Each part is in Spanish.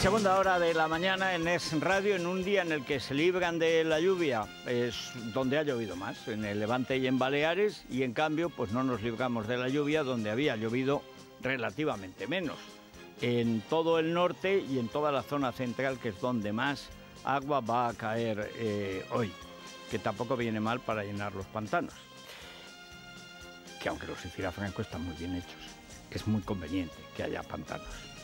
Segunda hora de la mañana en Es Radio, en un día en el que se libran de la lluvia, es donde ha llovido más, en el Levante y en Baleares, y en cambio, pues no nos libramos de la lluvia donde había llovido relativamente menos. En todo el norte y en toda la zona central, que es donde más agua va a caer eh, hoy, que tampoco viene mal para llenar los pantanos. Que aunque los hiciera Franco están muy bien hechos, es muy conveniente que haya pantanos.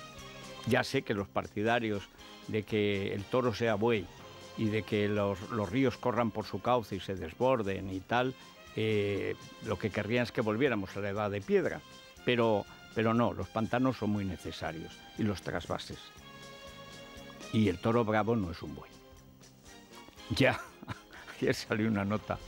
Ya sé que los partidarios de que el toro sea buey y de que los, ríos corran por su cauce y se desborden y tal, eh, lo que querrían es que volviéramos a la edad de piedra. Pero, pero no, los pantanos son muy necesarios y los trasvases. Y el toro bravo no es un buey. Ya, ayer salió una nota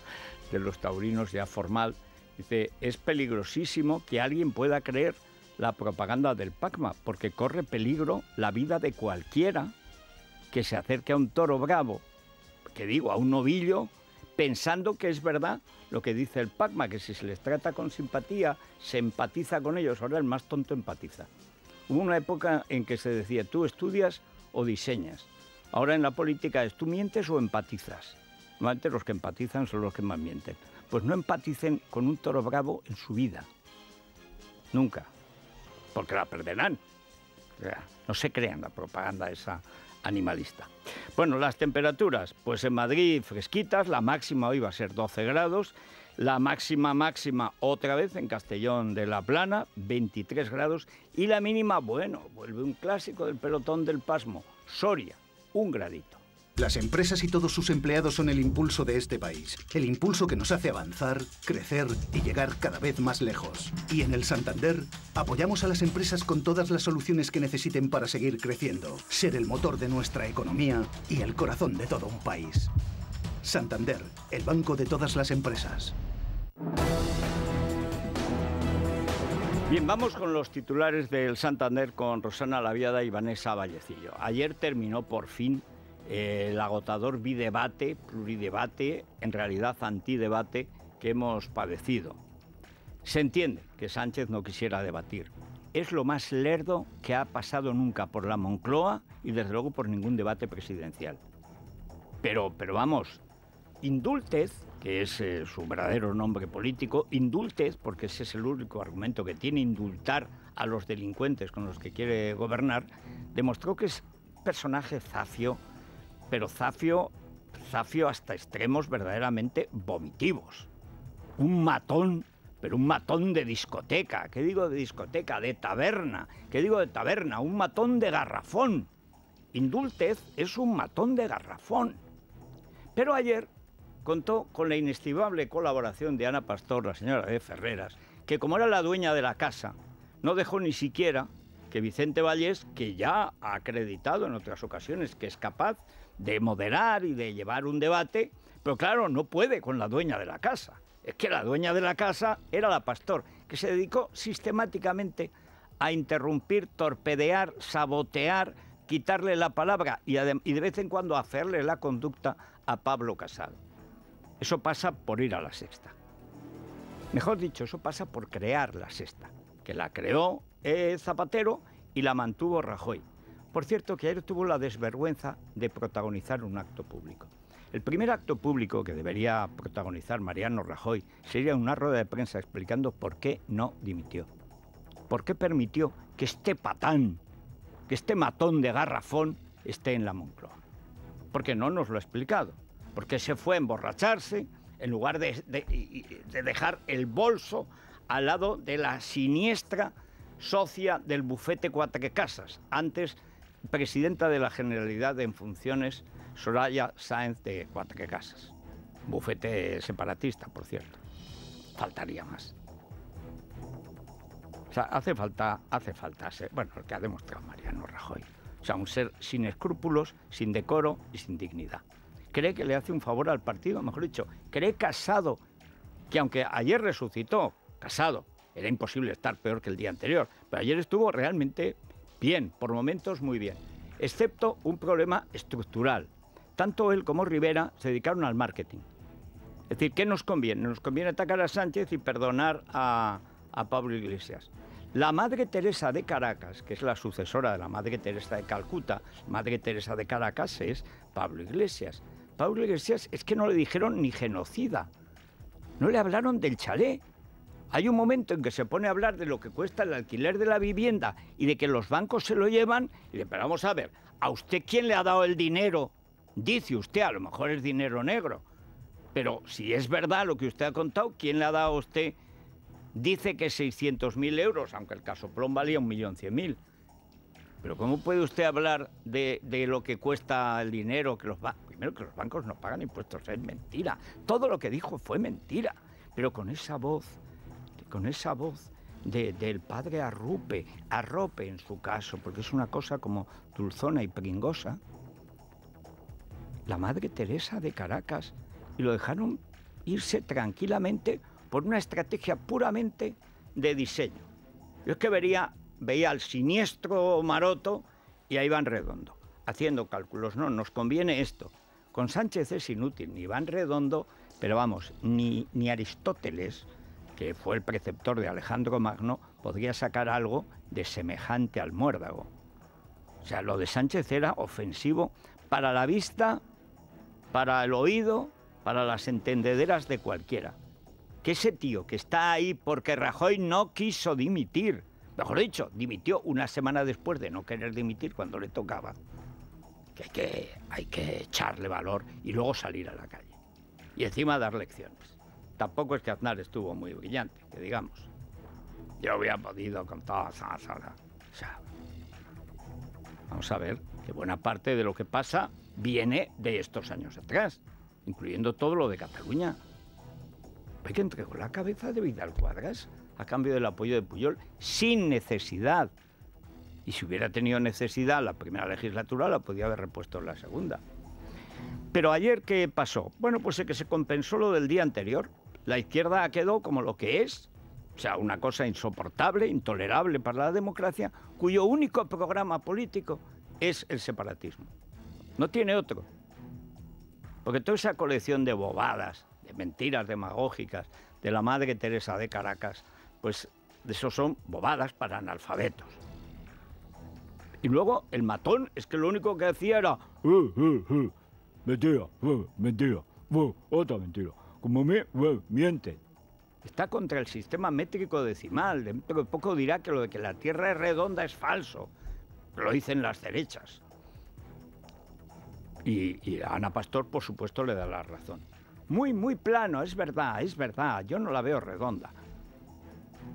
de los taurinos ya formal. Dice, es peligrosísimo que alguien pueda creer la propaganda del PACMA, porque corre peligro la vida de cualquiera que se acerque a un toro bravo, que digo, a un novillo, pensando que es verdad lo que dice el PACMA, que si se les trata con simpatía, se empatiza con ellos, ahora el más tonto empatiza. Hubo una época en que se decía, tú estudias o diseñas. Ahora en la política es, tú mientes o empatizas. Normalmente los que empatizan son los que más mienten. Pues no empaticen con un toro bravo en su vida. Nunca porque la perderán. no se crean la propaganda esa animalista. Bueno, las temperaturas, pues en Madrid fresquitas, la máxima hoy va a ser 12 grados, la máxima máxima otra vez en Castellón de la Plana, 23 grados, y la mínima, bueno, vuelve un clásico del pelotón del pasmo, Soria, un gradito. Las empresas y todos sus empleados son el impulso de este país. El impulso que nos hace avanzar, crecer y llegar cada vez más lejos. Y en el Santander apoyamos a las empresas con todas las soluciones que necesiten para seguir creciendo, ser el motor de nuestra economía y el corazón de todo un país. Santander, el banco de todas las empresas. Bien, vamos con los titulares del Santander con Rosana Laviada y Vanessa Vallecillo. Ayer terminó por fin el agotador bidebate, pluridebate, en realidad antidebate, que hemos padecido. Se entiende que Sánchez no quisiera debatir. Es lo más lerdo que ha pasado nunca por la Moncloa y desde luego por ningún debate presidencial. Pero, pero vamos, Indultez, que es eh, su verdadero nombre político, Indultez, porque ese es el único argumento que tiene indultar a los delincuentes con los que quiere gobernar, demostró que es personaje zafio, pero zafio, zafio hasta extremos verdaderamente vomitivos. Un matón, pero un matón de discoteca. ¿Qué digo de discoteca? De taberna. ¿Qué digo de taberna? Un matón de garrafón. Indultez es un matón de garrafón. Pero ayer contó con la inestimable colaboración de Ana Pastor, la señora de Ferreras, que como era la dueña de la casa, no dejó ni siquiera que Vicente Vallés, que ya ha acreditado en otras ocasiones que es capaz de moderar y de llevar un debate, pero claro, no puede con la dueña de la casa. Es que la dueña de la casa era la pastor, que se dedicó sistemáticamente a interrumpir, torpedear, sabotear, quitarle la palabra y, de vez en cuando hacerle la conducta a Pablo Casal. Eso pasa por ir a la sexta. Mejor dicho, eso pasa por crear la sexta, que la creó eh, Zapatero y la mantuvo Rajoy. Por cierto, que ayer tuvo la desvergüenza de protagonizar un acto público. El primer acto público que debería protagonizar Mariano Rajoy sería una rueda de prensa explicando por qué no dimitió. ¿Por qué permitió que este patán, que este matón de garrafón esté en la Moncloa? Porque no nos lo ha explicado. Porque se fue a emborracharse en lugar de, de dejar el bolso al lado de la siniestra socia del bufete Cuatro Casas, antes presidenta de la Generalidad en funciones, Soraya Sáenz de Cuatro Casas. Bufete separatista, por cierto. Faltaría más. O sea, hace falta, hace falta ser, bueno, lo que ha demostrado Mariano Rajoy. O sea, un ser sin escrúpulos, sin decoro y sin dignidad. Cree que le hace un favor al partido, mejor dicho, cree casado, que aunque ayer resucitó, casado, era imposible estar peor que el día anterior, pero ayer estuvo realmente Bien, por momentos muy bien, excepto un problema estructural. Tanto él como Rivera se dedicaron al marketing. Es decir, ¿qué nos conviene? Nos conviene atacar a Sánchez y perdonar a, Pablo Iglesias. La Madre Teresa de Caracas, que es la sucesora de la Madre Teresa de Calcuta, Madre Teresa de Caracas es Pablo Iglesias. Pablo Iglesias es que no le dijeron ni genocida, no le hablaron del chalet. Hay un momento en que se pone a hablar de lo que cuesta el alquiler de la vivienda y de que los bancos se lo llevan. Y le pero vamos a ver, ¿a usted quién le ha dado el dinero? Dice usted, a lo mejor es dinero negro. Pero si es verdad lo que usted ha contado, ¿quién le ha dado a usted dice que 600.000 euros, aunque el caso Plom valía 1.100.000. Pero ¿cómo puede usted hablar de, lo que cuesta el dinero? Que los Primero que los bancos no pagan impuestos, es mentira. Todo lo que dijo fue mentira. Pero con esa voz, con esa voz del padre Arrupe, Arrope en su caso, porque es una cosa como dulzona y pringosa, la madre Teresa de Caracas, y lo dejaron irse tranquilamente por una estrategia puramente de diseño. Yo es que vería, veía al siniestro Maroto y a Iván Redondo, haciendo cálculos. No, nos conviene esto. Con Sánchez es inútil, ni Iván Redondo, pero vamos, ni, ni Aristóteles, que fue el preceptor de Alejandro Magno, podría sacar algo de semejante al muérdago. O sea, lo de Sánchez era ofensivo para la vista, para el oído, para las entendederas de cualquiera que ese tío que está ahí porque Rajoy no quiso dimitir, mejor dicho, dimitió una semana después de no querer dimitir cuando le tocaba, que hay que, hay que echarle valor y luego salir a la calle. Y encima dar lecciones. Tampoco es que Aznar estuvo muy brillante, que digamos. Yo hubiera podido con toda esa sala. O sea, vamos a ver que buena parte de lo que pasa viene de estos años atrás, incluyendo todo lo de Cataluña que entregó la cabeza de Vidal Cuadras a cambio del apoyo de Puyol sin necesidad. Y si hubiera tenido necesidad la primera legislatura, la podía haber repuesto en la segunda. Pero ayer, ¿qué pasó? Bueno, pues es que se compensó lo del día anterior. La izquierda quedó como lo que es, o sea, una cosa insoportable, intolerable para la democracia, cuyo único programa político es el separatismo. No tiene otro. Porque toda esa colección de bobadas, mentiras demagógicas de la Madre Teresa de Caracas, pues de eso son bobadas para analfabetos. Y luego el matón es que lo único que hacía era eh, eh, eh, mentira, mentira, otra mentira. Como me miente. Está contra el sistema métrico decimal. Dentro de poco dirá que lo de que la Tierra es redonda es falso. Lo dicen las derechas. Y, Ana Pastor, por supuesto, le da la razón muy, muy plano, es verdad, es verdad, yo no la veo redonda.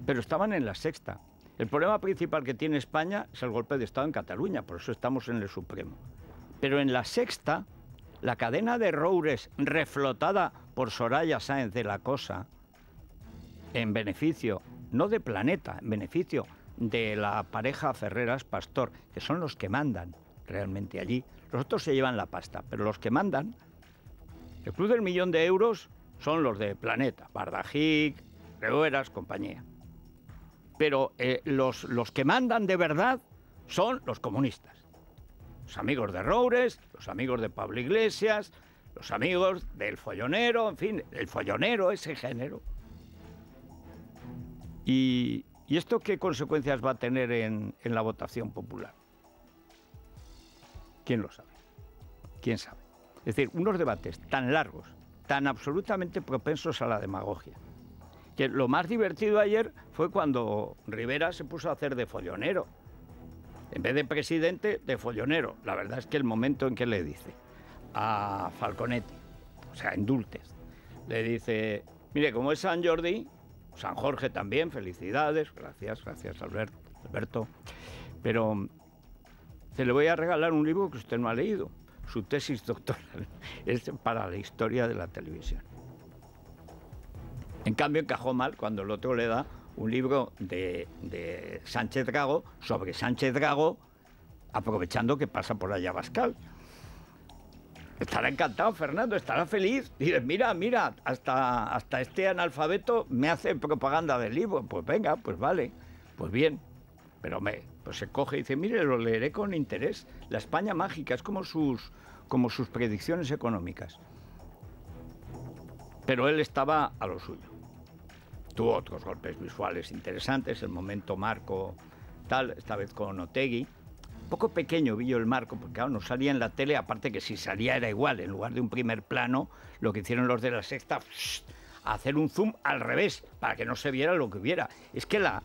Pero estaban en la sexta. El problema principal que tiene España es el golpe de Estado en Cataluña, por eso estamos en el Supremo. Pero en la sexta, la cadena de Roures reflotada por Soraya Sáenz de la Cosa, en beneficio, no de Planeta, en beneficio de la pareja Ferreras Pastor, que son los que mandan realmente allí. Los otros se llevan la pasta, pero los que mandan el Club del Millón de Euros son los de Planeta, Bardajic, Regueras, compañía. Pero eh, los, los que mandan de verdad son los comunistas. Los amigos de Roures, los amigos de Pablo Iglesias, los amigos del follonero, en fin, el follonero, ese género. ¿Y, esto qué consecuencias va a tener en, en la votación popular? ¿Quién lo sabe? ¿Quién sabe? Es decir, unos debates tan largos, tan absolutamente propensos a la demagogia. Que lo más divertido ayer fue cuando Rivera se puso a hacer de follonero. En vez de presidente, de follonero. La verdad es que el momento en que le dice a Falconetti, o sea, en Dulces, le dice, mire, como es San Jordi, San Jorge también, felicidades, gracias, gracias Alberto, pero se le voy a regalar un libro que usted no ha leído su tesis doctoral es para la historia de la televisión. En cambio, encajó mal cuando el otro le da un libro de, Sánchez Gago sobre Sánchez Gago, aprovechando que pasa por allá Bascal. Estará encantado, Fernando, estará feliz. Dice, mira, mira, hasta, hasta este analfabeto me hace propaganda del libro. Pues venga, pues vale, pues bien. Pero me, pues se coge y dice, mire, lo leeré con interés. La España mágica es como sus, como sus predicciones económicas. Pero él estaba a lo suyo. Tuvo otros golpes visuales interesantes, el momento marco tal, esta vez con Otegui. Poco pequeño vi yo el marco, porque no salía en la tele, aparte que si salía era igual, en lugar de un primer plano, lo que hicieron los de la sexta, hacer un zoom al revés, para que no se viera lo que hubiera. Es que la,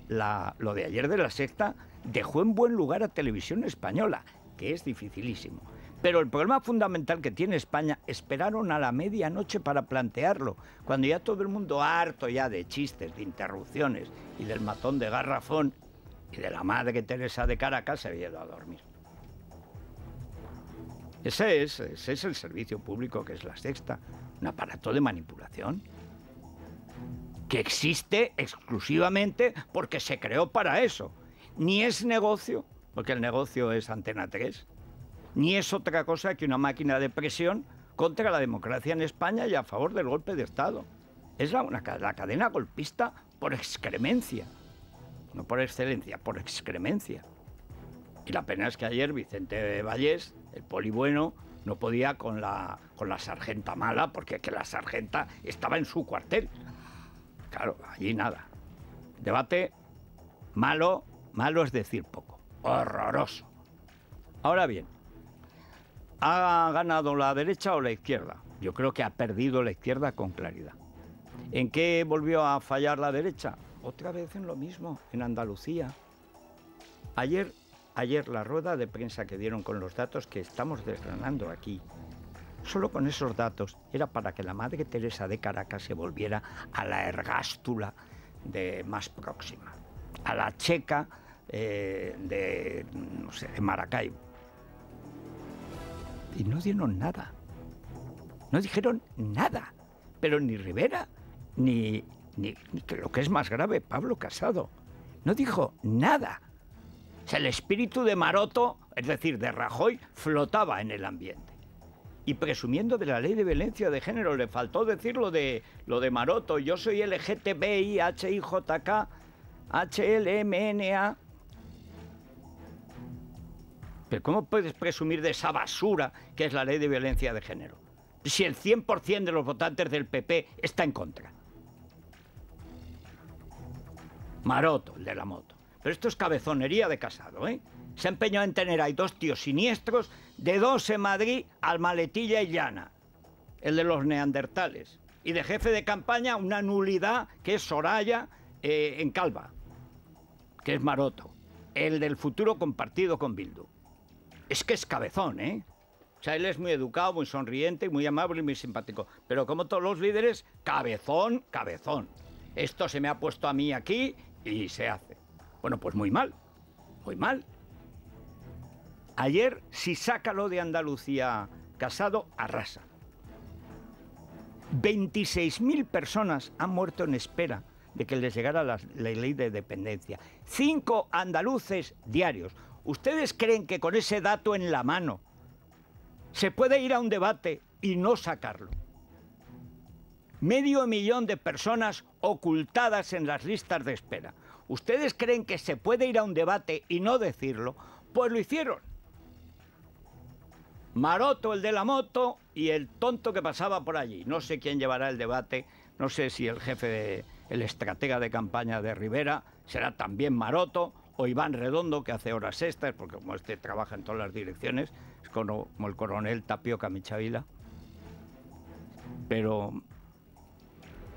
lo de ayer de la sexta dejó en buen lugar a Televisión Española, que es dificilísimo. Pero el problema fundamental que tiene España, esperaron a la medianoche para plantearlo, cuando ya todo el mundo harto ya de chistes, de interrupciones y del matón de garrafón y de la madre Teresa de Caracas se había ido a dormir. Ese es, el servicio público que es la sexta, un aparato de manipulación que existe exclusivamente porque se creó para eso. Ni es negocio, porque el negocio es Antena 3, ni es otra cosa que una máquina de presión contra la democracia en España y a favor del golpe de Estado. Es la, la cadena golpista por excremencia, no por excelencia, por excremencia. Y la pena es que ayer Vicente Vallés, el poli bueno, no podía con la, con la sargenta mala, porque que la sargenta estaba en su cuartel. Claro, allí nada. Debate malo, malo es decir poco. Horroroso. Ahora bien, ¿ha ganado la derecha o la izquierda? Yo creo que ha perdido la izquierda con claridad. ¿En qué volvió a fallar la derecha? Otra vez en lo mismo, en Andalucía. Ayer, ayer la rueda de prensa que dieron con los datos que estamos desgranando aquí Solo con esos datos era para que la Madre Teresa de Caracas se volviera a la ergástula de más próxima, a la checa eh, de, no sé, de Maracaibo. Y no dieron nada. No dijeron nada. Pero ni Rivera, ni, ni, ni lo que es más grave, Pablo Casado. No dijo nada. O sea, el espíritu de Maroto, es decir, de Rajoy, flotaba en el ambiente y presumiendo de la ley de violencia de género. Le faltó decir lo de, lo de Maroto. Yo soy LGTBI, HIJK, HLMNA. Pero ¿cómo puedes presumir de esa basura que es la ley de violencia de género? Si el 100% de los votantes del PP está en contra. Maroto, el de la moto. Pero esto es cabezonería de casado, ¿eh? Se ha empeñado en tener ahí dos tíos siniestros de dos en Madrid al Maletilla y Llana, el de los neandertales. Y de jefe de campaña una nulidad que es Soraya eh, en Calva, que es Maroto, el del futuro compartido con Bildu. Es que es cabezón, ¿eh? O sea, él es muy educado, muy sonriente, muy amable y muy simpático. Pero como todos los líderes, cabezón, cabezón. Esto se me ha puesto a mí aquí y se hace. Bueno, pues muy mal, muy mal. Ayer, si saca lo de Andalucía Casado, arrasa. 26.000 personas han muerto en espera de que les llegara la, ley de dependencia. Cinco andaluces diarios. ¿Ustedes creen que con ese dato en la mano se puede ir a un debate y no sacarlo? Medio millón de personas ocultadas en las listas de espera. ¿Ustedes creen que se puede ir a un debate y no decirlo? Pues lo hicieron. Maroto, el de la moto, y el tonto que pasaba por allí. No sé quién llevará el debate, no sé si el jefe, de, el estratega de campaña de Rivera será también Maroto o Iván Redondo, que hace horas extras, porque como este trabaja en todas las direcciones, es como, el coronel Tapioca Michavila. Pero,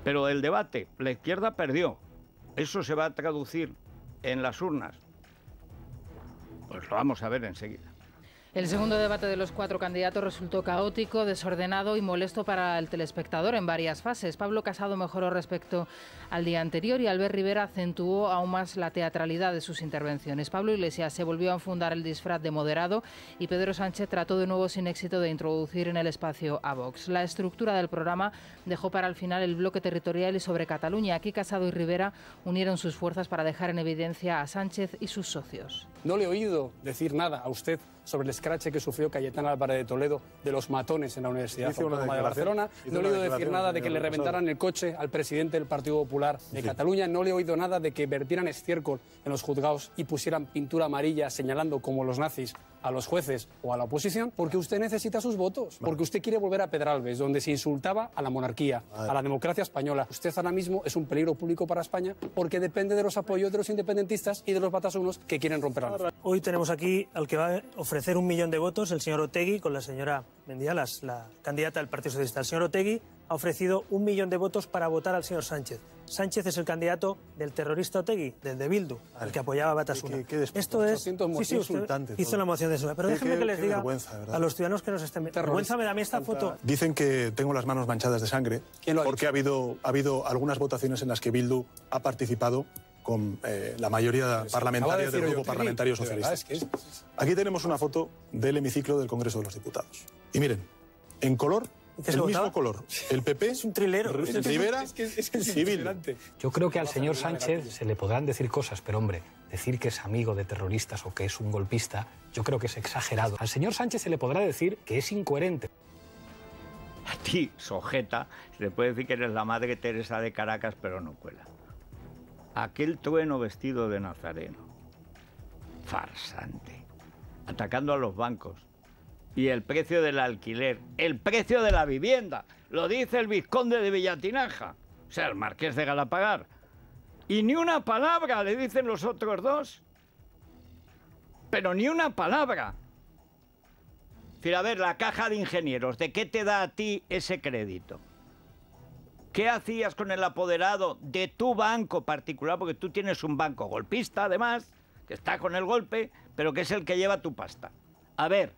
pero el debate, la izquierda perdió. ¿Eso se va a traducir en las urnas? Pues lo vamos a ver enseguida. El segundo debate de los cuatro candidatos resultó caótico, desordenado y molesto para el telespectador en varias fases. Pablo Casado mejoró respecto al día anterior y Albert Rivera acentuó aún más la teatralidad de sus intervenciones. Pablo Iglesias se volvió a enfundar el disfraz de moderado y Pedro Sánchez trató de nuevo sin éxito de introducir en el espacio a Vox. La estructura del programa dejó para el final el bloque territorial y sobre Cataluña. Aquí Casado y Rivera unieron sus fuerzas para dejar en evidencia a Sánchez y sus socios. No le he oído decir nada a usted sobre el escrache que sufrió Cayetana Álvarez de Toledo de los matones en la Universidad Autónoma de Barcelona. No le he oído decir nada de que le reventaran el coche al presidente del Partido Popular de Cataluña. No le he oído nada de que vertieran estiércol en los juzgados y pusieran pintura amarilla señalando como los nazis a los jueces o a la oposición, porque usted necesita sus votos, porque usted quiere volver a Pedralbes, donde se insultaba a la monarquía, a la democracia española. Usted ahora mismo es un peligro público para España porque depende de los apoyos de los independentistas y de los batasunos que quieren romper la Hoy tenemos aquí al que va a ofrecer un millón de votos, el señor Otegui, con la señora Mendialas, la candidata del Partido Socialista. El señor Otegui ha ofrecido un millón de votos para votar al señor Sánchez. Sánchez es el candidato del terrorista Otegui, del de Bildu, al que apoyaba a Batasuna. Esto es sí, sí, insultante. Hizo la moción de eso. Pero déjenme que les diga a los ciudadanos que nos estén vergüenza me da a mí esta foto. Dicen que tengo las manos manchadas de sangre porque ha habido, ha habido algunas votaciones en las que Bildu ha participado con eh, la mayoría parlamentaria del Grupo Parlamentario Socialista. Aquí tenemos una foto del hemiciclo del Congreso de los Diputados. Y miren, en color el mismo color. El PP es un trilero. Rivera es, que es, civil. Yo creo que al señor Sánchez se le podrán decir cosas, pero hombre, decir que es amigo de terroristas o que es un golpista, yo creo que es exagerado. Al señor Sánchez se le podrá decir que es incoherente. A ti, sojeta, se le puede decir que eres la madre Teresa de Caracas, pero no cuela. Aquel trueno vestido de nazareno. Farsante. Atacando a los bancos y el precio del alquiler, el precio de la vivienda. Lo dice el vizconde de Villatinaja, o sea, el marqués de Galapagar. Y ni una palabra le dicen los otros dos. Pero ni una palabra. decir, a ver, la caja de ingenieros, ¿de qué te da a ti ese crédito? ¿Qué hacías con el apoderado de tu banco particular? Porque tú tienes un banco golpista, además, que está con el golpe, pero que es el que lleva tu pasta. A ver,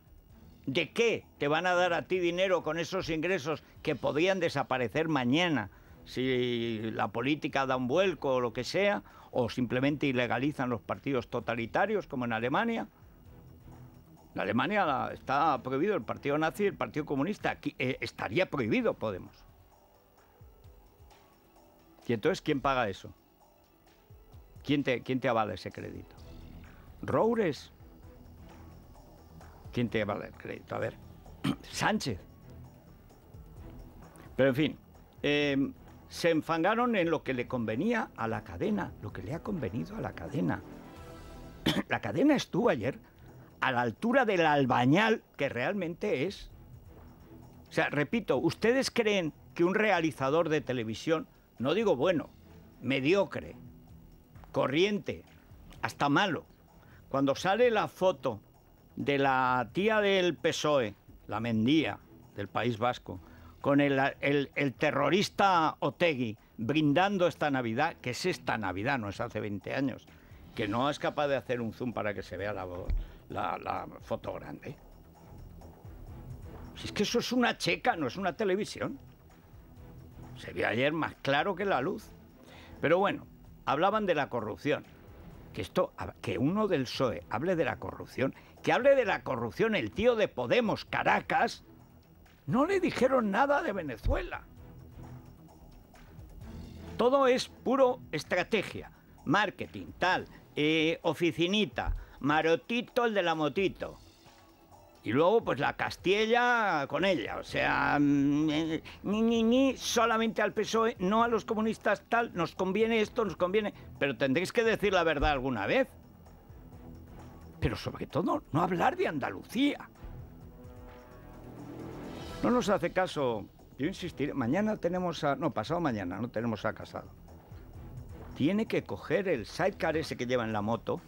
¿De qué te van a dar a ti dinero con esos ingresos que podrían desaparecer mañana si la política da un vuelco o lo que sea? ¿O simplemente ilegalizan los partidos totalitarios como en Alemania? En Alemania está prohibido el Partido Nazi el Partido Comunista. Aquí, eh, estaría prohibido Podemos. ¿Y entonces quién paga eso? ¿Quién te, quién te avala ese crédito? ¿Roures? ¿Quién te vale el crédito? A ver, Sánchez. Pero en fin, em, se enfangaron en lo que le convenía a la cadena, lo que le ha convenido a la cadena. la cadena estuvo ayer a la altura del albañal que realmente es. O sea, repito, ¿ustedes creen que un realizador de televisión, no digo bueno, mediocre, corriente, hasta malo, cuando sale la foto de la tía del PSOE, la Mendía, del País Vasco, con el, terrorista Otegui brindando esta Navidad, que es esta Navidad, no es hace 20 años, que no es capaz de hacer un zoom para que se vea la, la foto grande. Si es que eso es una checa, no es una televisión. Se vio ayer más claro que la luz. Pero bueno, hablaban de la corrupción. Que esto, que uno del PSOE hable de la corrupción que hable de la corrupción el tío de Podemos, Caracas, no le dijeron nada de Venezuela. Todo es puro estrategia, marketing, tal, eh, oficinita, marotito el de la motito. Y luego, pues la Castilla con ella. O sea, mm, eh, ni, ni, ni, solamente al PSOE, no a los comunistas, tal, nos conviene esto, nos conviene. Pero tendréis que decir la verdad alguna vez pero sobre todo no hablar de Andalucía. No nos hace caso, yo insistiré, mañana tenemos a, no, pasado mañana no tenemos a Casado. Tiene que coger el sidecar ese que lleva en la moto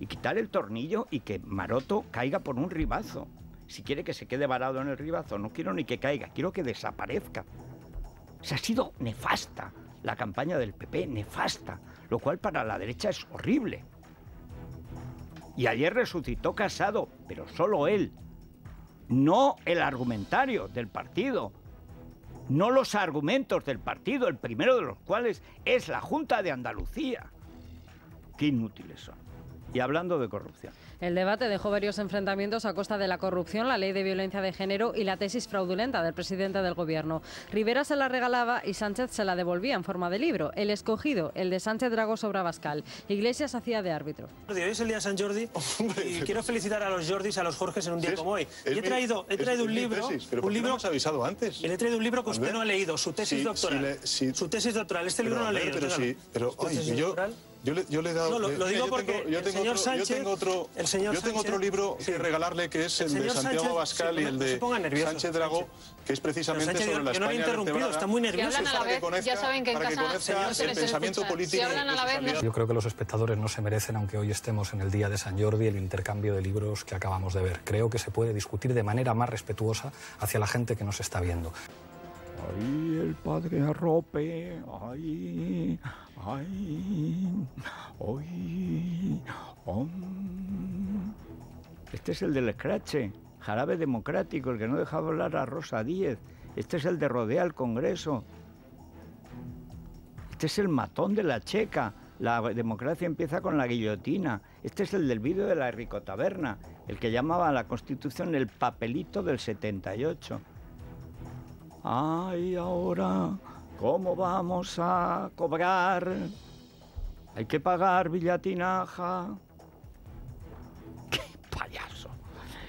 y quitar el tornillo y que Maroto caiga por un ribazo. Si quiere que se quede varado en el ribazo, no quiero ni que caiga, quiero que desaparezca. Se ha sido nefasta la campaña del PP, nefasta, lo cual para la derecha es horrible. Y ayer resucitó Casado, pero solo él. No el argumentario del partido. No los argumentos del partido, el primero de los cuales es la Junta de Andalucía. Qué inútiles son. Y hablando de corrupción. El debate dejó varios enfrentamientos a costa de la corrupción, la ley de violencia de género y la tesis fraudulenta del presidente del gobierno. Rivera se la regalaba y Sánchez se la devolvía en forma de libro. El escogido, el de Sánchez Drago sobre Abascal. Iglesias hacía de árbitro. Hoy es el día de San Jordi y quiero felicitar a los Jordis, a los Jorges en un día como hoy. he traído, he traído un libro. un libro no avisado antes? Le he traído un libro que usted no ha leído, su tesis doctoral. su tesis doctoral. Este libro no lo he leído. Pero, sí, pero yo, yo le, yo le he dado. No, lo, digo porque yo tengo, el señor Sánchez. Yo tengo otro, el señor yo tengo otro libro que regalarle que es el, de Santiago Abascal y el de Sánchez Dragó, que es precisamente Sánchez, sobre la yo no he interrumpido, está muy nervioso. Hablan a la vez, ya saben que en casa que conozca el pensamiento político. Si hablan a la vez, Yo creo que los espectadores no se merecen, aunque hoy estemos en el día de San Jordi, el intercambio de libros que acabamos de ver. Creo que se puede discutir de manera más respetuosa hacia la gente que nos está viendo. Ay, el padre arrope, ay, ay, om. Este es el del escrache, jarabe democrático, el que no dejaba hablar a Rosa Díez. Este es el de rodea al Congreso. Este es el matón de la checa. La democracia empieza con la guillotina. Este es el del vídeo de la Ricotaberna, el que llamaba a la Constitución el papelito del 78. Ay, ahora, ¿cómo vamos a cobrar? Hay que pagar Villatinaja. ¡Qué payaso!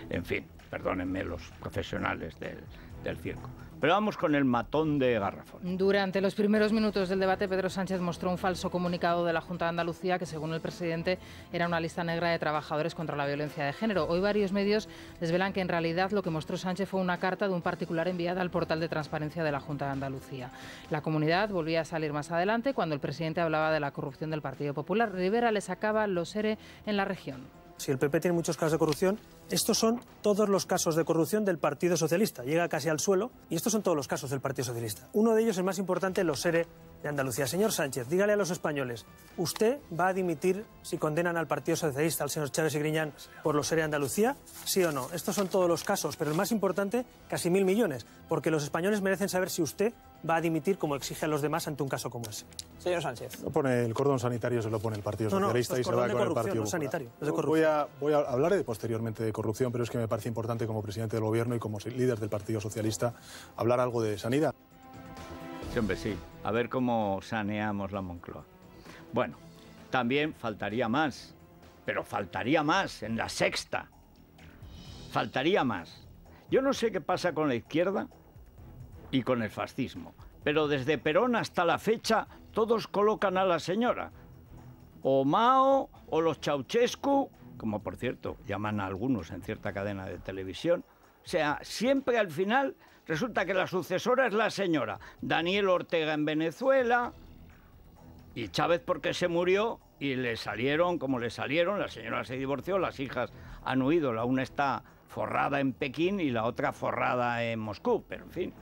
En fin, perdónenme los profesionales del, del circo. Pero vamos con el matón de Garrafón. Durante los primeros minutos del debate, Pedro Sánchez mostró un falso comunicado de la Junta de Andalucía que, según el presidente, era una lista negra de trabajadores contra la violencia de género. Hoy varios medios desvelan que en realidad lo que mostró Sánchez fue una carta de un particular enviada al portal de transparencia de la Junta de Andalucía. La comunidad volvía a salir más adelante cuando el presidente hablaba de la corrupción del Partido Popular. Rivera le sacaba los ERE en la región. Si el PP tiene muchos casos de corrupción, estos son todos los casos de corrupción del Partido Socialista. Llega casi al suelo y estos son todos los casos del Partido Socialista. Uno de ellos, el más importante, los SERE de Andalucía. Señor Sánchez, dígale a los españoles, ¿usted va a dimitir si condenan al Partido Socialista, al señor Chávez y Griñán, por los SERE de Andalucía? ¿Sí o no? Estos son todos los casos, pero el más importante, casi mil millones, porque los españoles merecen saber si usted va a dimitir como exige a los demás ante un caso como ese. Señor Sánchez. Lo pone el cordón sanitario, se lo pone el Partido Socialista no, y se va con el Partido no sanitario, es de voy, a, voy a hablar posteriormente de corrupción, pero es que me parece importante como presidente del Gobierno y como líder del Partido Socialista hablar algo de sanidad. Siempre sí. A ver cómo saneamos la Moncloa. Bueno, también faltaría más, pero faltaría más en la sexta. Faltaría más. Yo no sé qué pasa con la izquierda y con el fascismo, pero desde Perón hasta la fecha todos colocan a la señora. O Mao o los Ceausescu, como por cierto llaman a algunos en cierta cadena de televisión. O sea, siempre al final resulta que la sucesora es la señora. Daniel Ortega en Venezuela y Chávez porque se murió y le salieron como le salieron. La señora se divorció, las hijas han huido. La una está forrada en Pekín y la otra forrada en Moscú, pero en fin.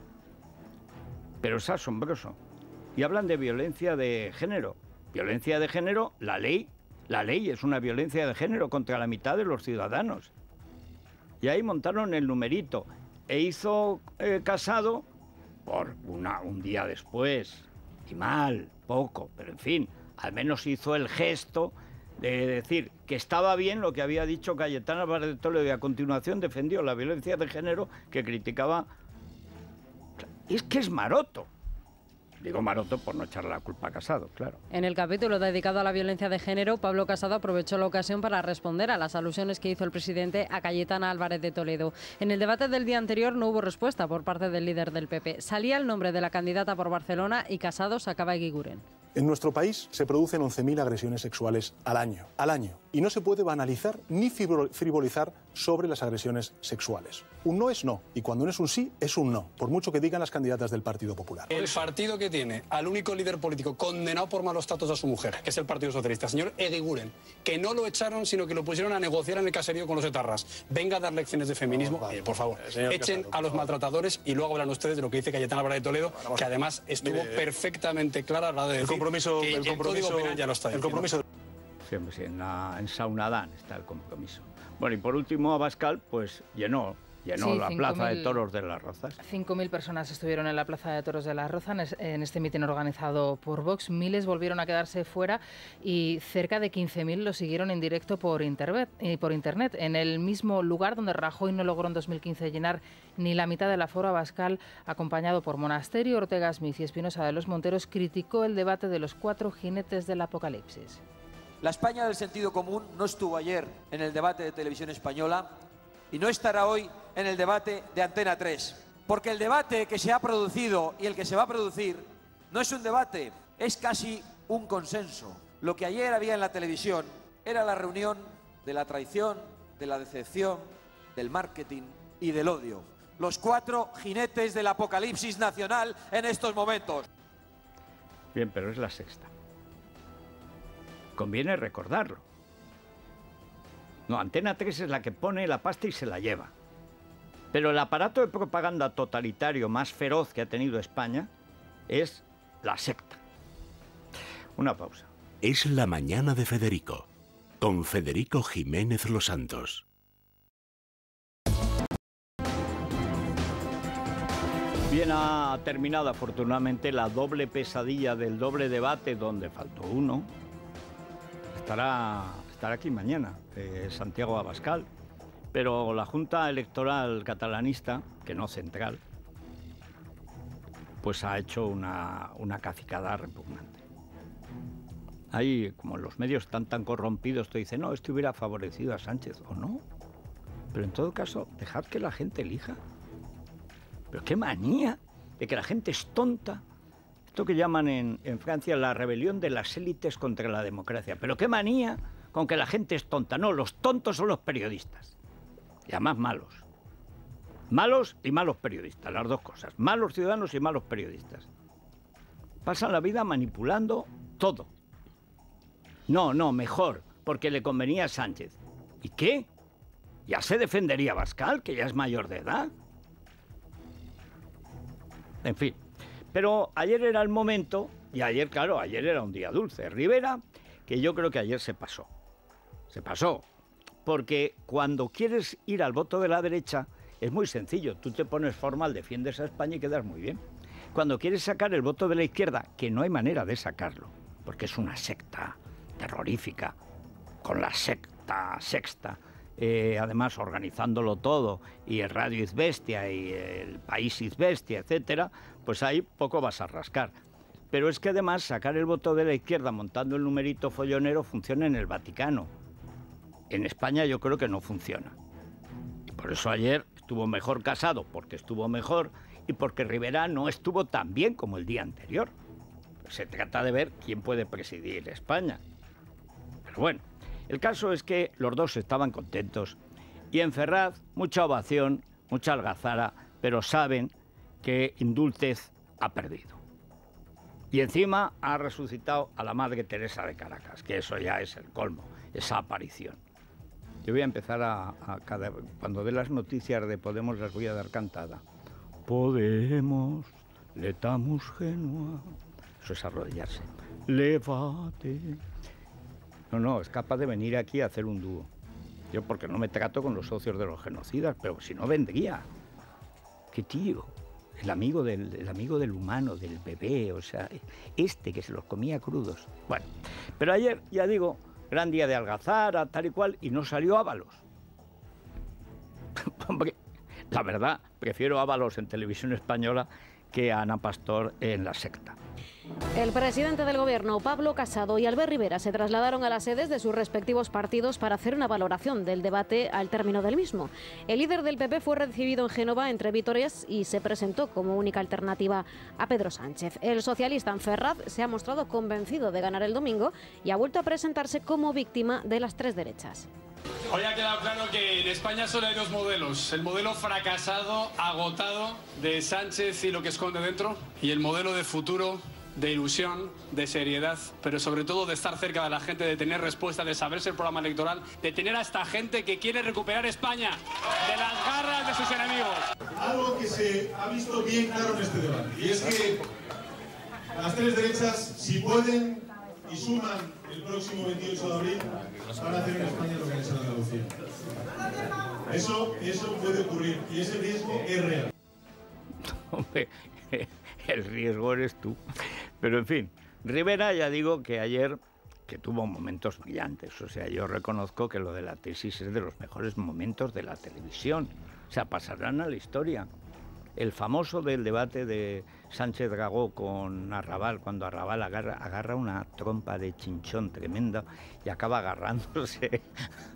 Pero es asombroso. Y hablan de violencia de género. Violencia de género, la ley la ley es una violencia de género contra la mitad de los ciudadanos. Y ahí montaron el numerito. E hizo eh, Casado por una, un día después. Y mal, poco, pero en fin, al menos hizo el gesto de decir que estaba bien lo que había dicho Cayetana Toledo y a continuación defendió la violencia de género que criticaba. Es que es maroto. Digo Maroto por no echarle la culpa a Casado, claro. En el capítulo dedicado a la violencia de género, Pablo Casado aprovechó la ocasión para responder a las alusiones que hizo el presidente a Cayetana Álvarez de Toledo. En el debate del día anterior no hubo respuesta por parte del líder del PP. Salía el nombre de la candidata por Barcelona y Casado sacaba a Guiguren. En nuestro país se producen 11.000 agresiones sexuales al año, al año, y no se puede banalizar ni frivolizar sobre las agresiones sexuales. Un no es no, y cuando no es un sí, es un no, por mucho que digan las candidatas del Partido Popular. El partido que tiene al único líder político condenado por malos tratos a su mujer, que es el Partido Socialista, señor Eguiguren, que no lo echaron, sino que lo pusieron a negociar en el caserío con los etarras. Venga a dar lecciones de feminismo, eh, por favor, echen a los maltratadores y luego hablan ustedes de lo que dice Cayetana Álvarez de Toledo, que además estuvo perfectamente clara a la de decir compromiso, el compromiso, ya lo está el compromiso. Sí, sí, en, la, en Saunadán está el compromiso. Bueno, y por último, Abascal, pues llenó llenó la Plaza de Toros de las Rozas. 5.000 personas estuvieron en la Plaza de Toros de las Rozas en este mitin organizado por Vox. Miles volvieron a quedarse fuera y cerca de 15.000 lo siguieron en directo por internet, eh, por internet. En el mismo lugar donde Rajoy no logró en 2015 llenar ni la mitad de la fora Bascal, acompañado por Monasterio, Ortega Smith y Espinosa de los Monteros, criticó el debate de los cuatro jinetes del apocalipsis. La España del sentido común no estuvo ayer en el debate de televisión española y no estará hoy en el debate de Antena 3. Porque el debate que se ha producido y el que se va a producir no es un debate, es casi un consenso. Lo que ayer había en la televisión era la reunión de la traición, de la decepción, del marketing y del odio. Los cuatro jinetes del apocalipsis nacional en estos momentos. Bien, pero es la sexta. Conviene recordarlo. No, Antena 3 es la que pone la pasta y se la lleva. Pero el aparato de propaganda totalitario más feroz que ha tenido España es la secta. Una pausa. Es la mañana de Federico, con Federico Jiménez Los Santos. Bien ha terminado afortunadamente la doble pesadilla del doble debate donde faltó uno, estará, aquí mañana, eh, Santiago Abascal. Pero la Junta Electoral catalanista, que no central, pues ha hecho una, una cacicada repugnante. Ahí, como los medios están tan corrompidos, te dicen, no, esto hubiera favorecido a Sánchez, o no. Pero en todo caso, dejad que la gente elija. Pero qué manía de que la gente es tonta esto que llaman en, Francia la rebelión de las élites contra la democracia. Pero qué manía con que la gente es tonta. No, los tontos son los periodistas. Y además malos. Malos y malos periodistas, las dos cosas. Malos ciudadanos y malos periodistas. Pasan la vida manipulando todo. No, no, mejor, porque le convenía a Sánchez. ¿Y qué? ¿Ya se defendería Bascal, que ya es mayor de edad? En fin, pero ayer era el momento, y ayer, claro, ayer era un día dulce. Rivera, que yo creo que ayer se pasó. Se pasó. Porque cuando quieres ir al voto de la derecha, es muy sencillo. Tú te pones formal, defiendes a España y quedas muy bien. Cuando quieres sacar el voto de la izquierda, que no hay manera de sacarlo, porque es una secta terrorífica, con la secta sexta, eh, además organizándolo todo, y el Radio Izbestia y el País Izbestia, etcétera, pues ahí poco vas a rascar. Pero es que además sacar el voto de la izquierda montando el numerito follonero funciona en el Vaticano. En España yo creo que no funciona. Y por eso ayer estuvo mejor casado, porque estuvo mejor y porque Rivera no estuvo tan bien como el día anterior. Se trata de ver quién puede presidir España. Pero bueno, el caso es que los dos estaban contentos y en Ferraz mucha ovación, mucha algazara, pero saben que Indultez ha perdido. Y encima ha resucitado a la Madre Teresa de Caracas, que eso ya es el colmo, esa aparición. Yo voy a empezar a, cada, cuando dé las noticias de Podemos las voy a dar cantada. Podemos, letamos genua. Eso es arrodillarse. Levate, no, no, es capaz de venir aquí a hacer un dúo. Yo porque no me trato con los socios de los genocidas, pero si no vendría. ¿Qué tío? El amigo del, amigo del humano, del bebé, o sea, este que se los comía crudos. Bueno, pero ayer, ya digo, gran día de Algazara, tal y cual, y no salió Ábalos. Hombre, la verdad, prefiero Ábalos en televisión española que a Ana Pastor en la secta. El presidente del gobierno, Pablo Casado y Albert Rivera, se trasladaron a las sedes de sus respectivos partidos para hacer una valoración del debate al término del mismo. El líder del PP fue recibido en Génova entre vítores y se presentó como única alternativa a Pedro Sánchez. El socialista Ferraz se ha mostrado convencido de ganar el domingo y ha vuelto a presentarse como víctima de las tres derechas. Hoy ha quedado claro que en España solo hay dos modelos. El modelo fracasado, agotado de Sánchez y lo que esconde dentro, y el modelo de futuro de ilusión, de seriedad, pero sobre todo de estar cerca de la gente, de tener respuesta, de saberse el programa electoral, de tener a esta gente que quiere recuperar España de las garras de sus enemigos. Algo que se ha visto bien claro en este debate, y es que las tres derechas, si pueden y suman el próximo 28 de abril, van a hacer en España lo que han hecho en Andalucía. Eso, eso puede ocurrir y ese riesgo es real. Hombre, el riesgo eres tú. Pero en fin, Rivera ya digo que ayer que tuvo momentos brillantes. O sea, yo reconozco que lo de la tesis es de los mejores momentos de la televisión. O sea, pasarán a la historia. El famoso del debate de Sánchez Gagó con Arrabal, cuando Arrabal agarra, agarra una trompa de chinchón tremenda y acaba agarrándose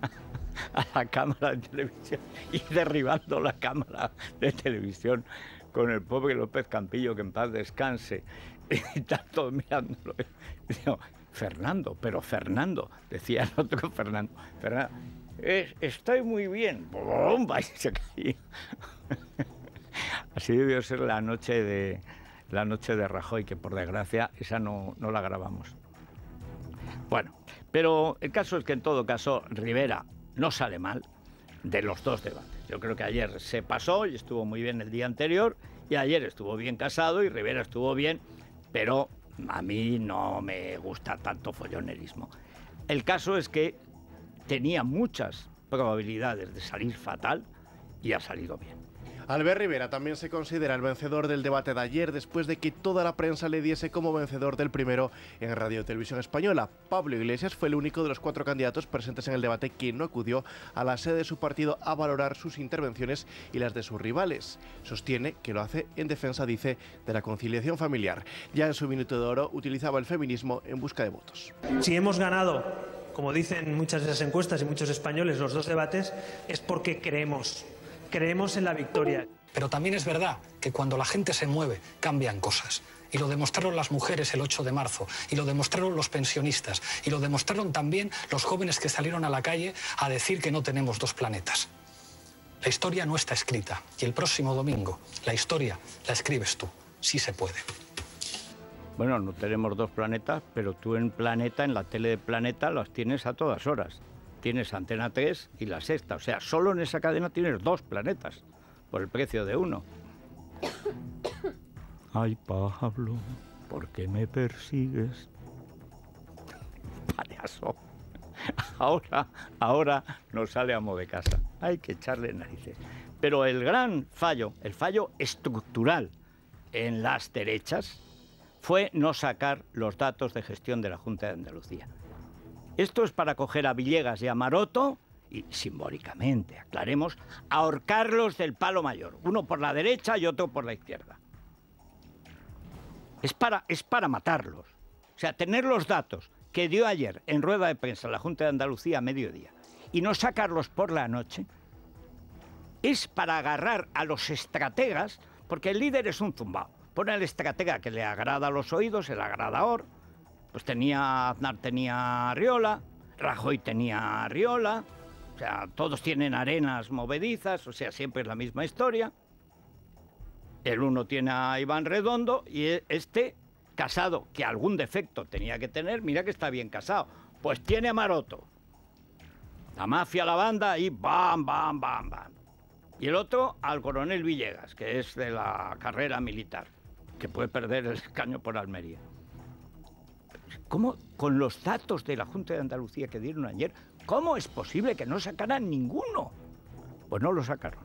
a la cámara de televisión y derribando la cámara de televisión con el pobre López Campillo, que en paz descanse, y tanto mirándolo. Fernando, pero Fernando, decía el otro Fernando, Fernando, estoy muy bien, bomba, y se. Así debió ser la noche de la noche de Rajoy, que por desgracia esa no, no la grabamos. Bueno, pero el caso es que en todo caso Rivera no sale mal de los dos debates. Yo creo que ayer se pasó y estuvo muy bien el día anterior, y ayer estuvo bien casado y Rivera estuvo bien, pero a mí no me gusta tanto follonerismo. El caso es que tenía muchas probabilidades de salir fatal y ha salido bien. Albert Rivera también se considera el vencedor del debate de ayer después de que toda la prensa le diese como vencedor del primero en Radio Televisión Española. Pablo Iglesias fue el único de los cuatro candidatos presentes en el debate que no acudió a la sede de su partido a valorar sus intervenciones y las de sus rivales. Sostiene que lo hace en defensa, dice, de la conciliación familiar. Ya en su minuto de oro utilizaba el feminismo en busca de votos. Si hemos ganado como dicen muchas de las encuestas y muchos españoles, los dos debates, es porque creemos creemos en la victoria. Pero también es verdad que cuando la gente se mueve, cambian cosas. Y lo demostraron las mujeres el 8 de marzo, y lo demostraron los pensionistas, y lo demostraron también los jóvenes que salieron a la calle a decir que no tenemos dos planetas. La historia no está escrita, y el próximo domingo la historia la escribes tú. Sí se puede. Bueno, no tenemos dos planetas, pero tú en Planeta, en la tele de Planeta, las tienes a todas horas tienes Antena 3 y la sexta. O sea, solo en esa cadena tienes dos planetas por el precio de uno. Ay, Pablo, ¿por qué me persigues? Payaso. Ahora, ahora nos sale amo de casa. Hay que echarle narices. Pero el gran fallo, el fallo estructural en las derechas, fue no sacar los datos de gestión de la Junta de Andalucía. Esto es para coger a Villegas y a Maroto y simbólicamente, aclaremos, ahorcarlos del palo mayor, uno por la derecha y otro por la izquierda. Es para, es para matarlos. O sea, tener los datos que dio ayer en rueda de prensa la Junta de Andalucía a mediodía y no sacarlos por la noche, es para agarrar a los estrategas, porque el líder es un zumbao. Pone al estratega que le agrada a los oídos, el agradador, pues tenía, Aznar tenía Riola, Rajoy tenía Riola, o sea, todos tienen arenas movedizas, o sea, siempre es la misma historia. El uno tiene a Iván Redondo y e, este casado, que algún defecto tenía que tener, mira que está bien casado, pues tiene a Maroto. La mafia, la banda y bam, bam, bam, bam. Y el otro al coronel Villegas, que es de la carrera militar, que puede perder el escaño por Almería. ¿Cómo, con los datos de la Junta de Andalucía que dieron ayer, cómo es posible que no sacaran ninguno? Pues no lo sacaron.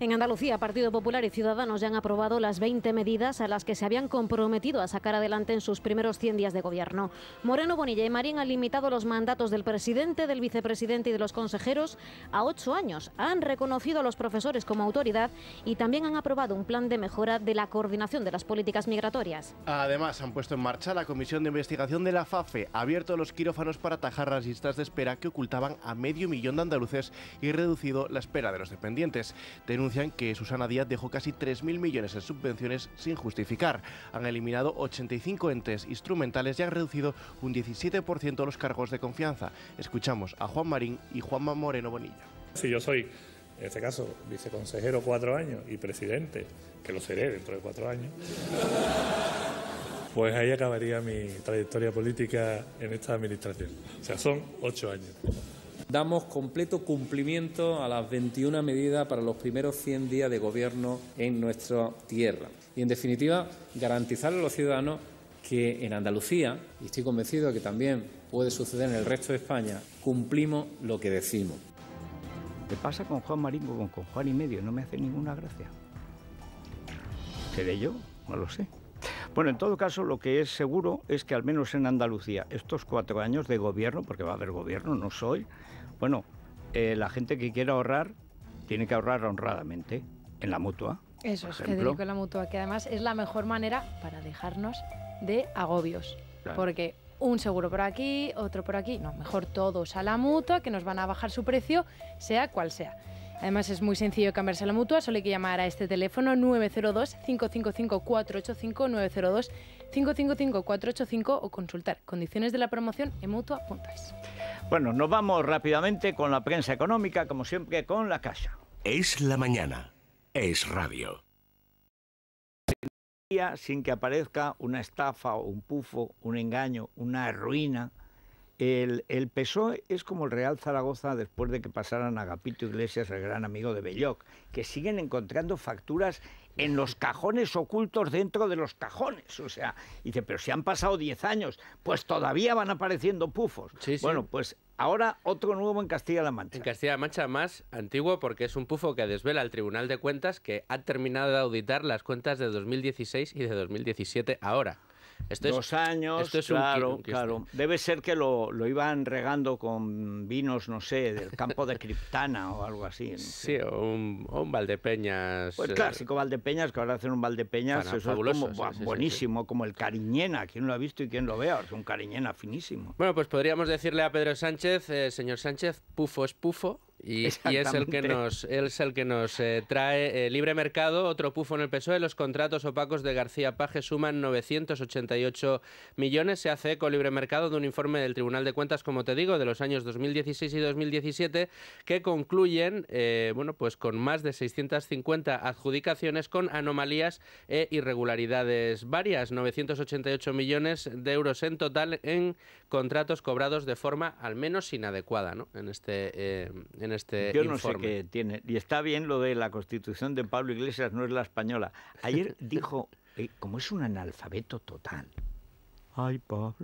En Andalucía, Partido Popular y Ciudadanos ya han aprobado las 20 medidas a las que se habían comprometido a sacar adelante en sus primeros 100 días de gobierno. Moreno Bonilla y Marín han limitado los mandatos del presidente, del vicepresidente y de los consejeros a ocho años. Han reconocido a los profesores como autoridad y también han aprobado un plan de mejora de la coordinación de las políticas migratorias. Además, han puesto en marcha la comisión de investigación de la FAFE, abierto los quirófanos para atajar las listas de espera que ocultaban a medio millón de andaluces y reducido la espera de los dependientes denuncian que Susana Díaz dejó casi 3.000 millones en subvenciones sin justificar. Han eliminado 85 entes instrumentales y han reducido un 17% los cargos de confianza. Escuchamos a Juan Marín y Juanma Moreno Bonilla. Si yo soy, en este caso, viceconsejero cuatro años y presidente, que lo seré dentro de cuatro años, pues ahí acabaría mi trayectoria política en esta administración. O sea, son ocho años. Damos completo cumplimiento a las 21 medidas para los primeros 100 días de gobierno en nuestra tierra. Y, en definitiva, garantizarle a los ciudadanos que en Andalucía, y estoy convencido de que también puede suceder en el resto de España, cumplimos lo que decimos. ¿Qué pasa con Juan con, con Juan y medio? No me hace ninguna gracia. ¿Seré yo? No lo sé. Bueno, en todo caso, lo que es seguro es que al menos en Andalucía, estos cuatro años de gobierno, porque va a haber gobierno, no soy, bueno, eh, la gente que quiera ahorrar tiene que ahorrar honradamente en la mutua. Eso es, Federico, en la mutua, que además es la mejor manera para dejarnos de agobios. Porque un seguro por aquí, otro por aquí, no, mejor todos a la mutua, que nos van a bajar su precio, sea cual sea. Además es muy sencillo cambiarse a la mutua, solo hay que llamar a este teléfono 902-555-485, 902-555-485 o consultar condiciones de la promoción en mutua.es. Bueno, nos vamos rápidamente con la prensa económica, como siempre, con la Caixa. Es la mañana, es radio. Sin que aparezca una estafa o un pufo, un engaño, una ruina, el, el, PSOE es como el Real Zaragoza después de que pasaran a Agapito Iglesias, el gran amigo de Belloc, que siguen encontrando facturas en los cajones ocultos dentro de los cajones. O sea, dice, pero si han pasado 10 años, pues todavía van apareciendo pufos. Bueno, pues ahora otro nuevo en Castilla-La Mancha. En Castilla-La Mancha más antiguo porque es un pufo que desvela el Tribunal de Cuentas que ha terminado de auditar las cuentas de 2016 y de 2017 ahora. Dos años, claro, claro. Debe ser que lo, lo, iban regando con vinos, no sé, del campo de Criptana o algo así. Sí, o un, o un, Valdepeñas. Pues clásico Valdepeñas, que ahora hacen un Valdepeñas, eso es como, buenísimo, como el Cariñena. ¿Quién lo ha visto y quién lo vea? Es un Cariñena finísimo. Bueno, pues podríamos decirle a Pedro Sánchez, eh, señor Sánchez, pufo es pufo, y, es el que nos, es el que nos eh, trae eh, libre mercado, otro pufo en el PSOE. Los contratos opacos de García Paje suman 988 millones. Se hace eco libre mercado de un informe del Tribunal de Cuentas, como te digo, de los años 2016 y 2017, que concluyen eh, bueno, pues con más de 650 adjudicaciones con anomalías e irregularidades varias. 988 millones de euros en total en contratos cobrados de forma al menos inadecuada ¿no? en este en este Yo no sé qué tiene. Y está bien lo de la constitución de Pablo Iglesias, no es la española. Ayer dijo, eh, como es un analfabeto total, ay Pablo,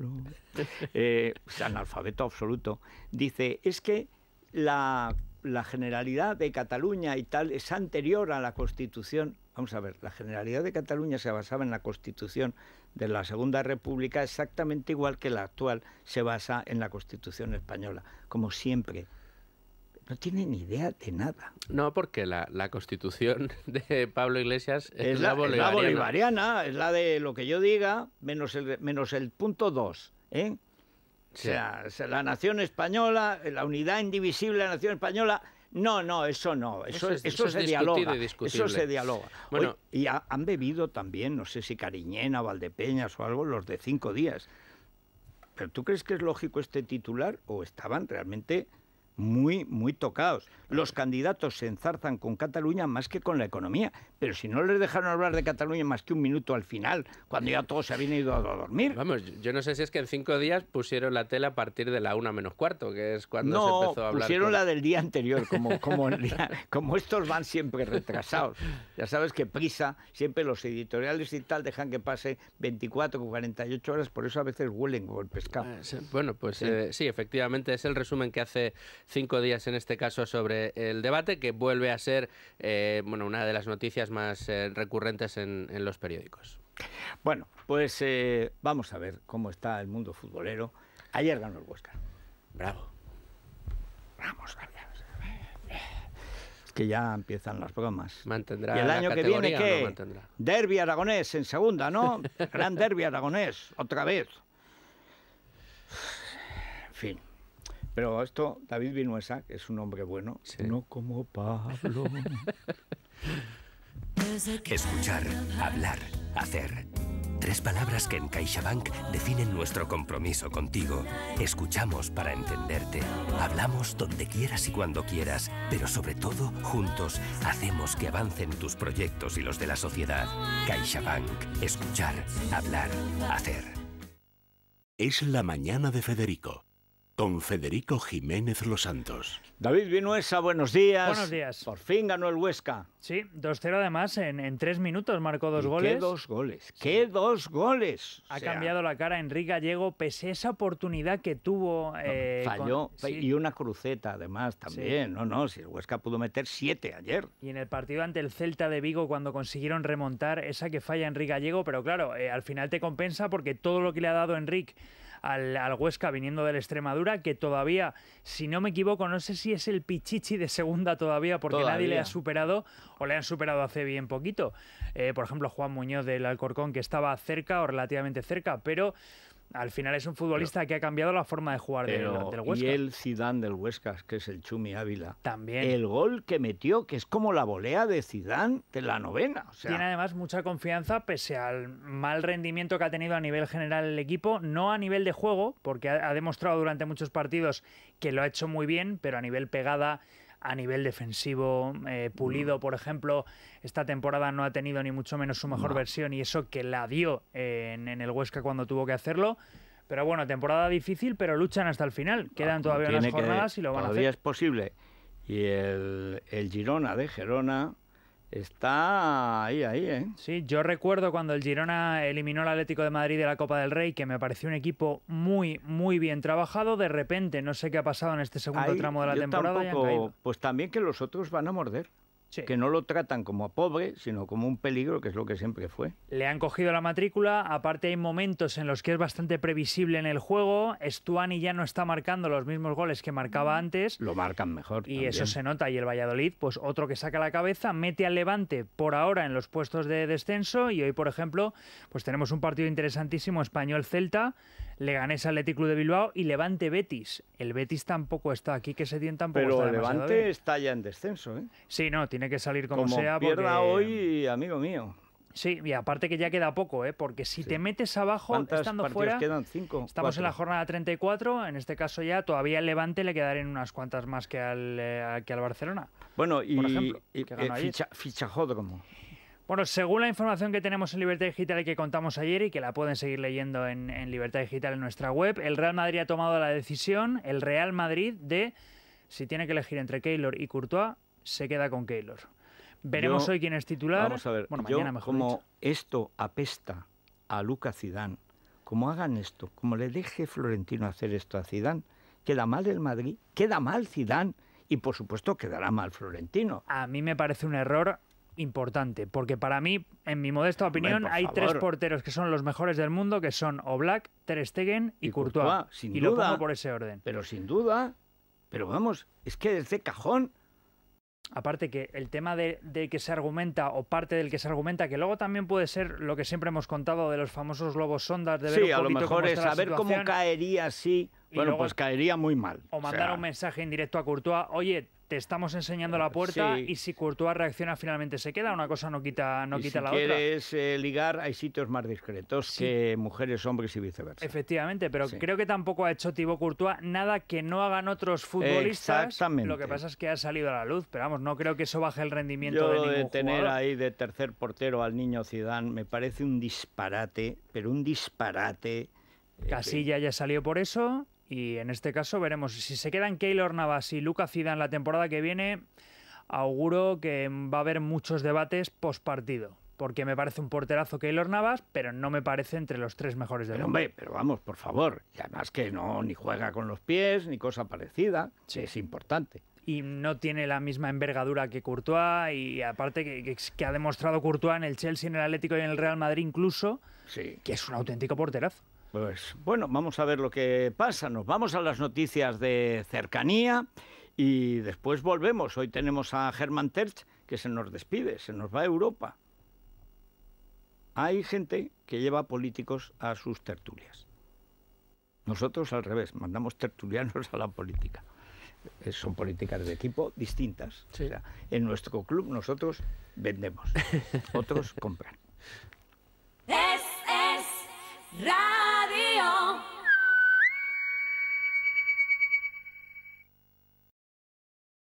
eh, es analfabeto absoluto, dice, es que la, la Generalidad de Cataluña y tal es anterior a la Constitución. Vamos a ver, la Generalidad de Cataluña se basaba en la Constitución de la Segunda República exactamente igual que la actual se basa en la Constitución española, como siempre no tiene ni idea de nada. No, porque la, constitución de Pablo Iglesias es, la, bolivariana. Es la de lo que yo diga, menos el, menos el punto 2. ¿eh? O sea, la nación española, la unidad indivisible de la nación española. No, no, eso no, eso, eso, se dialoga. Eso se dialoga. Bueno, y han bebido también, no sé si Cariñena, Valdepeñas o algo, los de cinco días. ¿Pero tú crees que es lógico este titular o estaban realmente muy, muy tocados. Los candidatos se enzarzan con Cataluña más que con la economía, pero si no les dejaron hablar de Cataluña más que un minuto al final, cuando ya todos se habían ido a dormir. Vamos, yo no sé si es que en cinco días pusieron la tela a partir de la una menos cuarto, que es cuando se empezó a hablar. pusieron la del día anterior, como, como, como estos van siempre retrasados. Ya sabes que prisa, siempre los editoriales y tal dejan que pase 24 o 48 horas, por eso a veces huelen como el pescado. Bueno, pues sí. Eh, sí, efectivamente, es el resumen que hace cinco días en este caso sobre el debate, que vuelve a ser eh, bueno, una de las noticias más eh, recurrentes en, los periódicos. Bueno, pues eh, vamos a ver cómo está el mundo futbolero. Ayer ganó el Huesca. Bravo. Vamos, Es que ya empiezan las bromas. Mantendrá ¿Y el año que viene qué? derby aragonés en segunda, ¿no? Gran derby aragonés, otra vez. En fin. Pero esto, David Vinuesa, que es un hombre bueno, no como Pablo. Escuchar, hablar, hacer. Tres palabras que en CaixaBank definen nuestro compromiso contigo. Escuchamos para entenderte. Hablamos donde quieras y cuando quieras, pero sobre todo, juntos, hacemos que avancen tus proyectos y los de la sociedad. CaixaBank. Escuchar, hablar, hacer. Es la mañana de Federico con Federico Jiménez Los Santos. David Vinuesa, buenos días. Buenos días. Por fin ganó el Huesca. Sí, 2-0 además, en, tres minutos marcó dos goles. ¿Qué dos goles? ¿Qué dos goles? Ha cambiado la cara Enrique Gallego pese a esa oportunidad que tuvo. Eh, falló. Y una cruceta además también. No, no, si el Huesca pudo meter siete ayer. Y en el partido ante el Celta de Vigo, cuando consiguieron remontar, esa que falla Enrique Gallego, pero claro, eh, al final te compensa porque todo lo que le ha dado Enrique al, Huesca viniendo de la Extremadura, que todavía, si no me equivoco, no sé si es el Pichichi de segunda todavía, porque nadie le ha superado o le han superado hace bien poquito. Eh, por ejemplo, Juan Muñoz del Alcorcón, que estaba cerca o relativamente cerca, pero al final es un futbolista que ha cambiado la forma de jugar del, Huesca. Y el Zidane del Huesca, que es el Chumi Ávila. También. El gol que metió, que es como la volea de Zidane de la novena. Tiene además mucha confianza pese al mal rendimiento que ha tenido a nivel general el equipo, no a nivel de juego, porque ha demostrado durante muchos partidos que lo ha hecho muy bien, pero a nivel pegada a nivel defensivo. Eh, Pulido, por ejemplo, esta temporada no ha tenido ni mucho menos su mejor versión y eso que la dio en, el Huesca cuando tuvo que hacerlo. Pero bueno, temporada difícil, pero luchan hasta el final. Quedan todavía unas jornadas y lo van a hacer. Todavía es posible. Y el, el Girona de Gerona Está ahí, ahí, ¿eh? Sí, yo recuerdo cuando el Girona eliminó al Atlético de Madrid de la Copa del Rey, que me pareció un equipo muy, muy bien trabajado. De repente, no sé qué ha pasado en este segundo tramo de la temporada. pues también que los otros van a morder que no lo tratan como a pobre, sino como un peligro, que es lo que siempre fue. Le han cogido la matrícula, aparte hay momentos en los que es bastante previsible en el juego, Stuani ya no está marcando los mismos goles que marcaba antes. Lo marcan mejor. Y eso se nota, y el Valladolid, pues otro que saca la cabeza, mete al Levante por ahora en los puestos de descenso, y hoy, por ejemplo, pues tenemos un partido interesantísimo, Español-Celta, Leganés Athletic Club de Bilbao y Levante Betis. El Betis tampoco está aquí, que se tiene tampoco Pero el Levante está ya en descenso, ¿eh? Sí, no, tiene que salir como, sea. pierda hoy, amigo mío. Sí, y aparte que ya queda poco, ¿eh? porque si te metes abajo estando fuera, quedan? Cinco, estamos en la jornada 34, en este caso ya todavía el Levante le quedarían unas cuantas más que al, eh, que al Barcelona. Bueno, y, ejemplo, y, eh, ficha, como bueno, según la información que tenemos en Libertad Digital y que contamos ayer y que la pueden seguir leyendo en, Libertad Digital en nuestra web, el Real Madrid ha tomado la decisión, el Real Madrid, de si tiene que elegir entre Keylor y Courtois, se queda con Keylor. Veremos hoy quién es titular. Vamos a ver, bueno, mañana mejor como esto apesta a Luca Zidane, como hagan esto, como le deje Florentino hacer esto a Zidane, queda mal el Madrid, queda mal Zidane y por supuesto quedará mal Florentino. A mí me parece un error importante, porque para mí, en mi modesta opinión, hay tres porteros que son los mejores del mundo, que son Oblak, Ter Stegen y, Courtois. y lo pongo por ese orden. Pero sin duda, pero vamos, es que desde cajón. Aparte que el tema de, que se argumenta o parte del que se argumenta que luego también puede ser lo que siempre hemos contado de los famosos globos sondas de ver sí, a lo mejor es saber cómo caería así. Bueno pues caería muy mal o mandar un mensaje en directo a Courtois oye te estamos enseñando la puerta y si Courtois reacciona finalmente se queda, una cosa no quita, no quita la otra. Si quieres eh, ligar, hay sitios más discretos que mujeres, hombres y viceversa. Efectivamente, pero creo que tampoco ha hecho Thibaut Courtois nada que no hagan otros futbolistas. Exactamente. Lo que pasa es que ha salido a la luz, pero vamos, no creo que eso baje el rendimiento de ningún de tener ahí de tercer portero al niño Zidane me parece un disparate, pero un disparate. Eh, Casilla ya salió por eso y en este caso veremos si se quedan Keylor Navas y Luca Zidane la temporada que viene. Auguro que va a haber muchos debates post partido. Porque me parece un porterazo Keylor Navas, pero no me parece entre los tres mejores del pero, mundo. Hombre, pero vamos, por favor. Y además que no ni juega con los pies ni cosa parecida. Sí. Es importante y no tiene la misma envergadura que Courtois y aparte que, ha demostrado Courtois en el Chelsea, en el Atlético y en el Real Madrid incluso, sí. que es un auténtico porterazo. Pues bueno, vamos a ver lo que pasa. Nos vamos a las noticias de cercanía y después volvemos. Hoy tenemos a Germán Terch que se nos despide, se nos va a Europa. Hay gente que lleva políticos a sus tertulias. Nosotros al revés, mandamos tertulianos a la política. Eh, son políticas de equipo distintas. en nuestro club nosotros vendemos, otros compran.